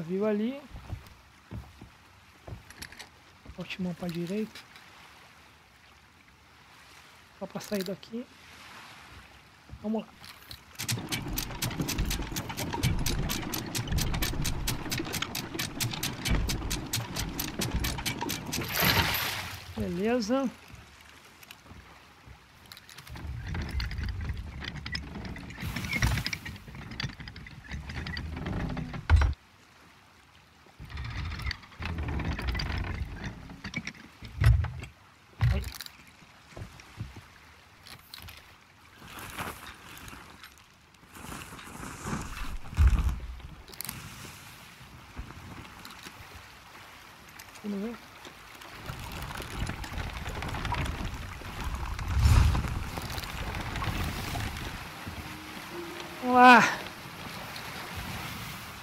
navio ali. O timão para direita. Só para sair daqui. Vamos lá. Beleza.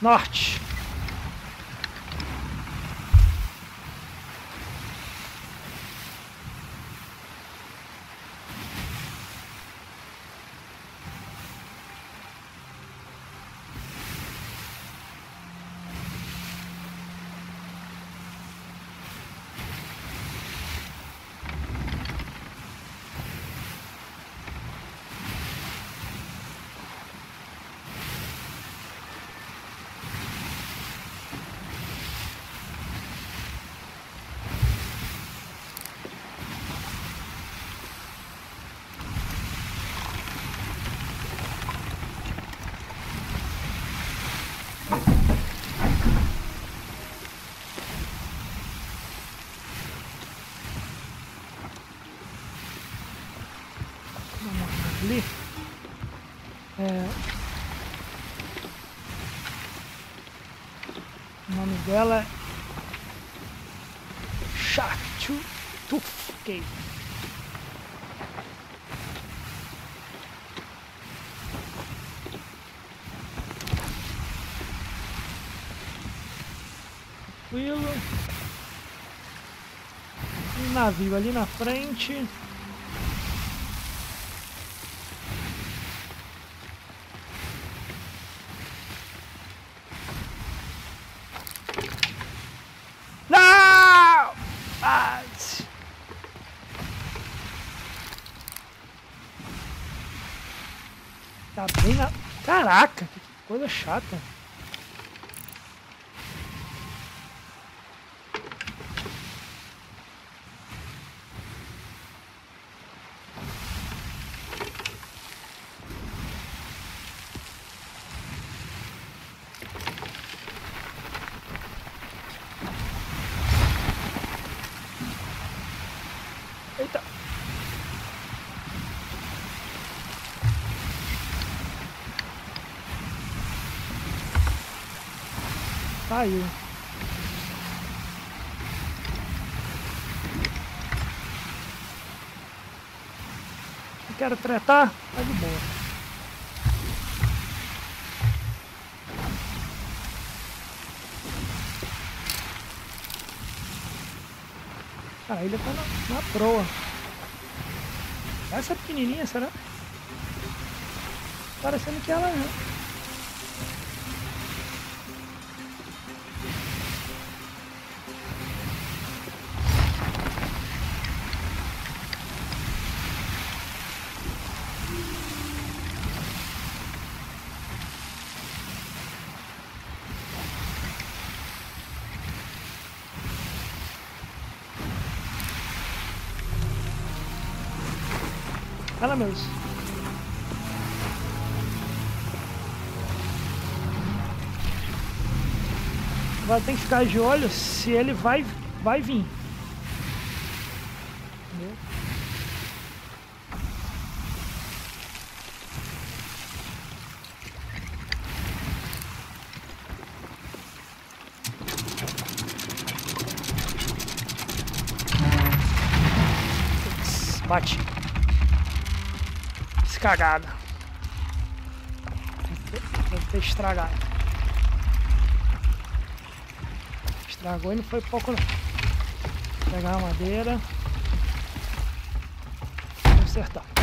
Norte. Ali. É... O nome dela é Chatu Tufkei. Tranquilo. Um navio ali na frente. Caraca, que coisa chata. Caiu. Não quero tretar, tá de boa. Ah, a ilha tá na, na proa. Essa pequenininha, será? Parecendo que ela é. Mesmo. Agora tem que ficar de olho se ele vai, vai vir. Bate cagada. Deve ter estragado. Estragou e não foi pouco não. Pegar a madeira. Consertar.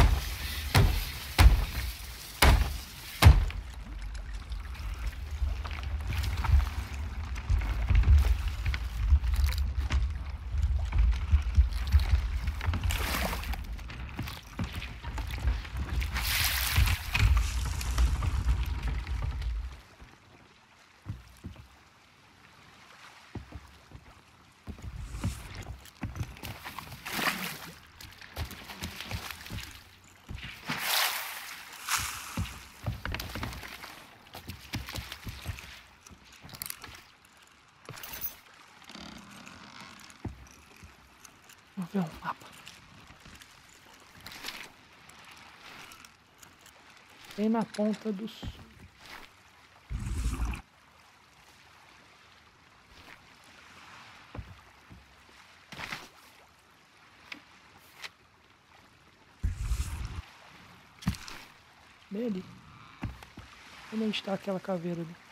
Ver um mapa. Bem na ponta do sul. Bem ali. Onde está aquela caveira ali?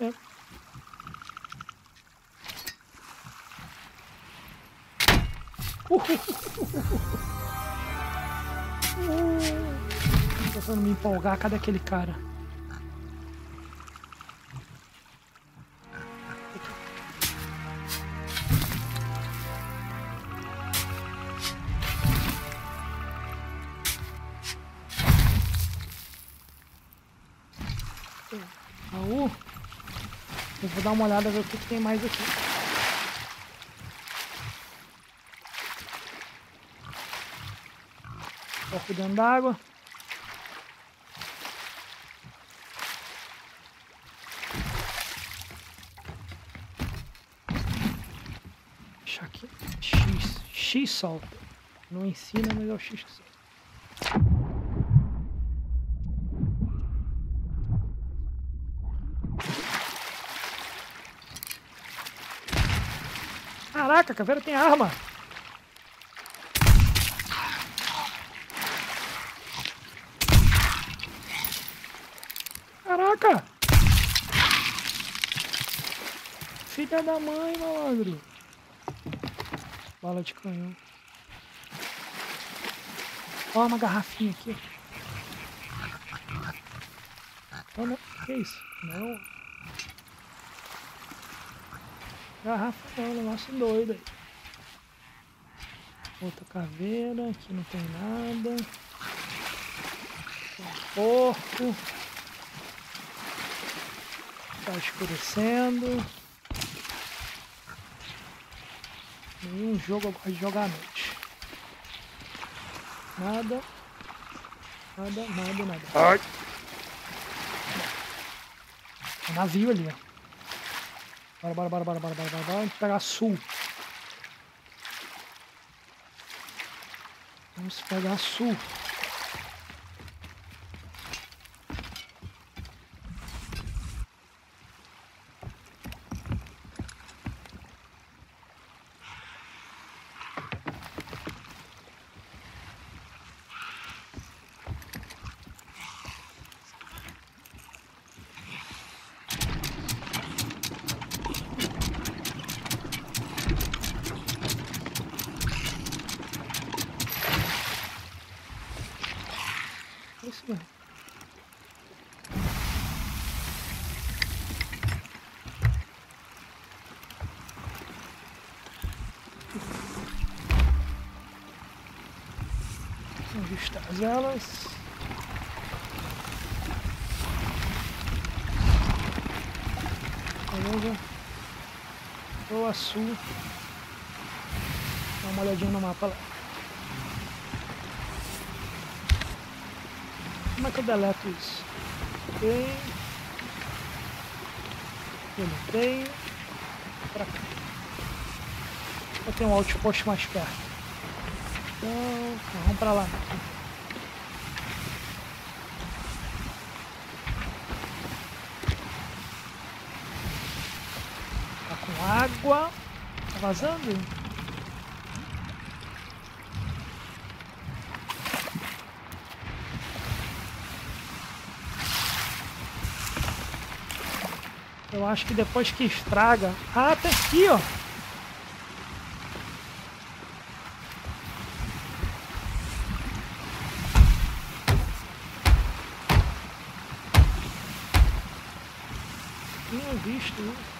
É. Tô tentando me empolgar, cadê aquele cara? Baú. Eu vou dar uma olhada ver o que, que tem mais aqui. Corpo dentro d'água. Deixa aqui. X. X solta. Não ensina, mas é o X que solta. Caraca, a caveira tem arma. Caraca! Filha da mãe, malandro. Bala de canhão. Ó, uma garrafinha aqui. Olha, que isso? Não. Garrafa não, negócio doido aí. Outra caveira, aqui não tem nada. Um porco. Tá escurecendo. Nenhum jogo eu gosto de jogar à noite. Nada. Nada, nada, nada. Ai. É navio ali, ó. Bora, bora, bora, bora, bora, bora, bora, bora. Vamos pegar sul. Vamos pegar sul. É isso mesmo. Elas. Beleza. Boa sul. Dá uma olhadinha no mapa lá. Como é que eu deleto isso? Tem. Eu não tenho. Pra cá. Eu tenho um outpost mais perto. Então, vamos pra lá. Tá com água. Tá vazando? Eu acho que depois que estraga. Ah, tá aqui, ó. Tinha visto isso.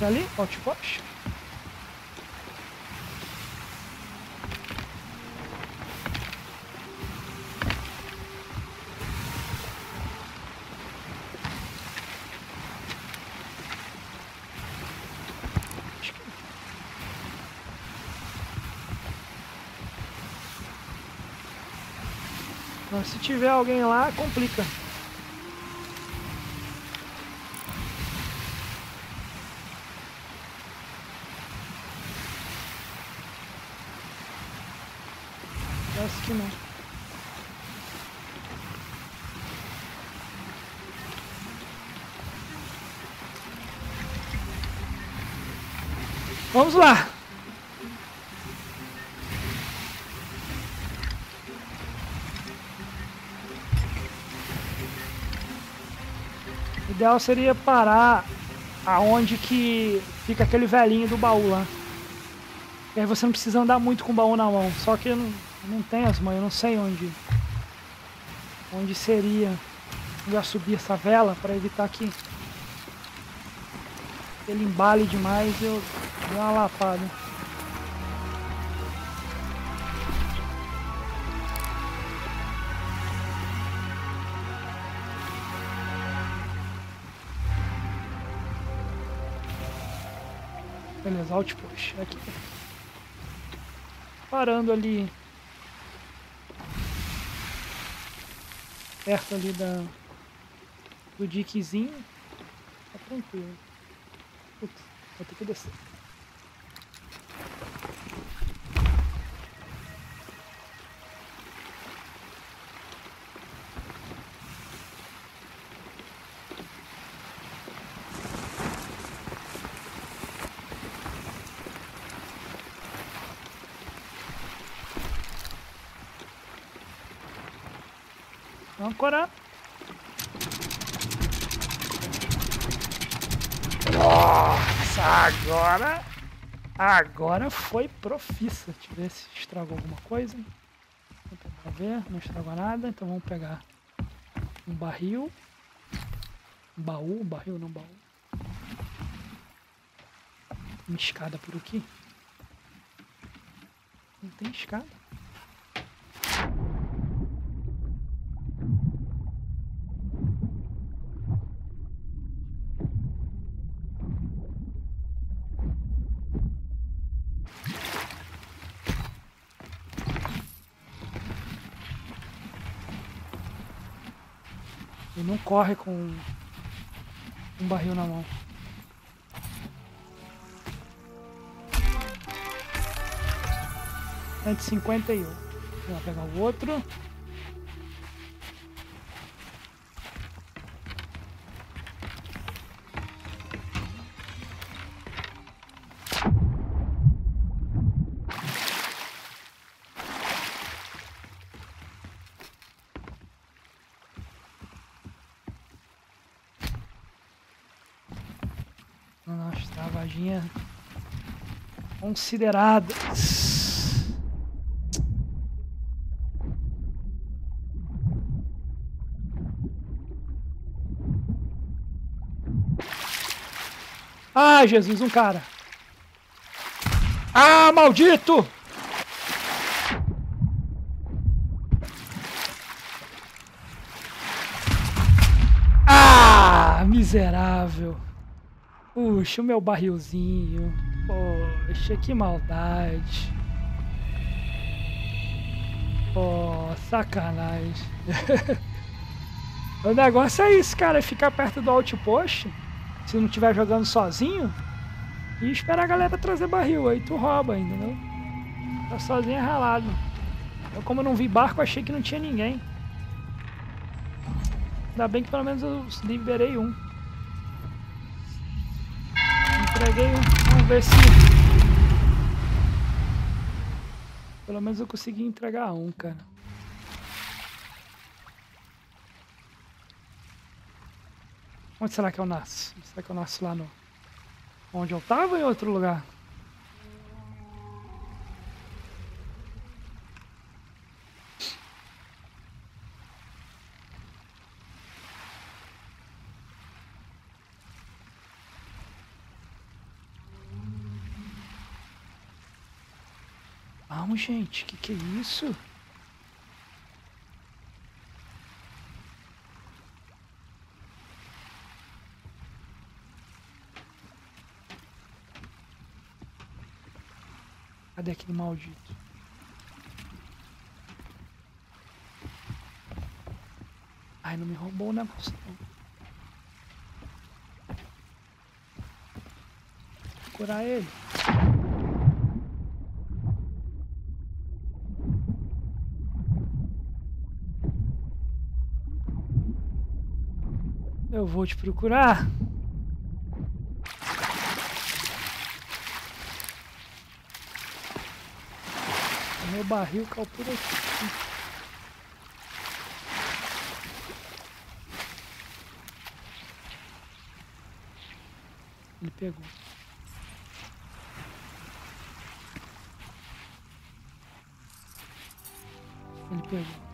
É ali, outpost. Se tiver alguém lá, complica. Que não. Vamos lá. O ideal seria parar aonde que fica aquele velhinho do baú lá. E aí você não precisa andar muito com o baú na mão. Só que não, eu não tenho as mãos, eu não sei onde. Onde seria. Eu já subir essa vela para evitar que ele embale demais eu dê uma lapada. Beleza, outpost. Aqui. Parando ali. Perto ali da. Do diquezinho. Tá tranquilo. Putz, vou ter que descer. Âncora. Nossa, agora. Agora foi profissa. Deixa eu ver se estragou alguma coisa. Tentar ver, não estragou nada. Então vamos pegar um barril. Um baú, um barril não baú. Uma escada por aqui. Não tem escada. Não corre com um barril na mão. E um. Vou pegar o outro. Considerada. Ah, Jesus, um cara. Ah, maldito! Ah, miserável. Puxa, o meu barrilzinho. Poxa, que maldade. Pô, sacanagem. o negócio é isso, cara. É ficar perto do outpost. Se não estiver jogando sozinho. E esperar a galera trazer barril. Aí tu rouba, entendeu? Tá sozinho é ralado. Eu, como eu não vi barco, achei que não tinha ninguém. Ainda bem que pelo menos eu liberei um. Entreguei um. Ver se. Pelo menos eu consegui entregar um, cara. Onde será que eu nasço? Será que eu nasço lá no. Onde eu tava ou em outro lugar? Vamos, gente. Que que é isso? Cadê aquele maldito? Ai, não me roubou o negócio não. Vou curar ele. Eu vou te procurar. Meu barril caiu por aqui. Ele pegou. Ele pegou.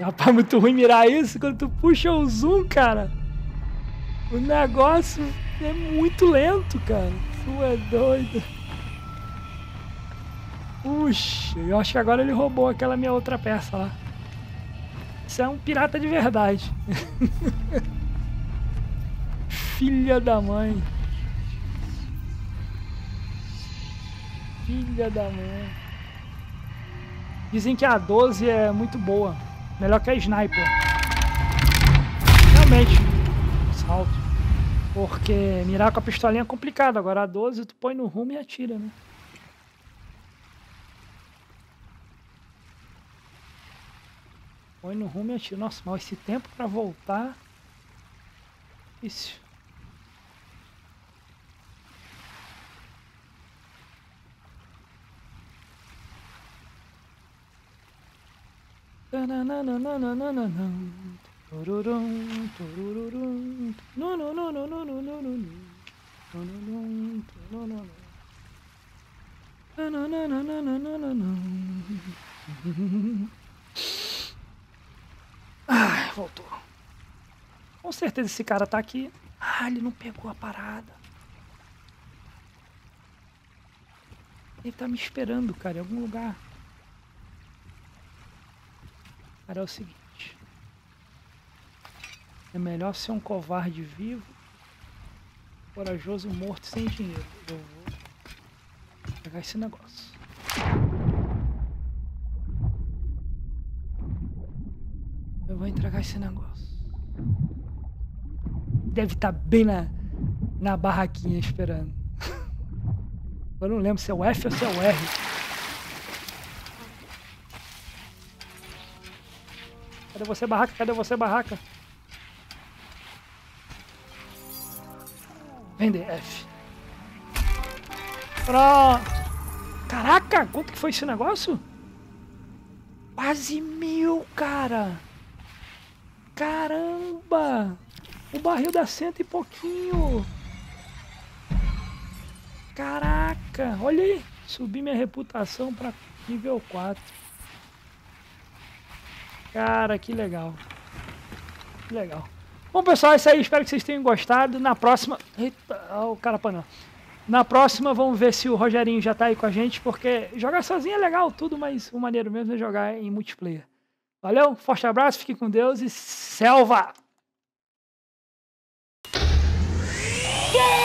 Rapaz, é muito ruim mirar isso quando tu puxa o zoom, cara. O negócio é muito lento, cara. Tu é doido. Puxa, eu acho que agora ele roubou aquela minha outra peça lá. Isso é um pirata de verdade. Filha da mãe. Filha da mãe. Dizem que a 12 é muito boa. Melhor que a sniper. Realmente. Salto. Porque mirar com a pistolinha é complicado. Agora a 12 tu põe no rumo e atira, né? Põe no rumo e atira. Nossa, mas esse tempo pra voltar... Isso. Ah, voltou. Com certeza esse cara tá aqui. Ah, ele não pegou a parada. Ele tá me esperando, cara, em algum lugar. Cara, é o seguinte. É melhor ser um covarde vivo, corajoso morto sem dinheiro. Eu vou pegar esse negócio. Eu vou entregar esse negócio. Deve estar tá bem na, na barraquinha esperando. Eu não lembro se é o F ou se é o R. Cadê você, barraca? Cadê você, barraca? Vender F. Pronto. Caraca, quanto que foi esse negócio? Quase mil, cara. Caramba. O barril dá cento e pouquinho. Caraca, olha aí. Subi minha reputação para nível 4. Cara, que legal. Que legal. Bom, pessoal, é isso aí. Espero que vocês tenham gostado. Na próxima... Eita, ó, o Carapanã. Na próxima, vamos ver se o Rogerinho já tá aí com a gente, porque jogar sozinho é legal tudo, mas o maneiro mesmo é jogar em multiplayer. Valeu, forte abraço, fique com Deus e selva! Yeah!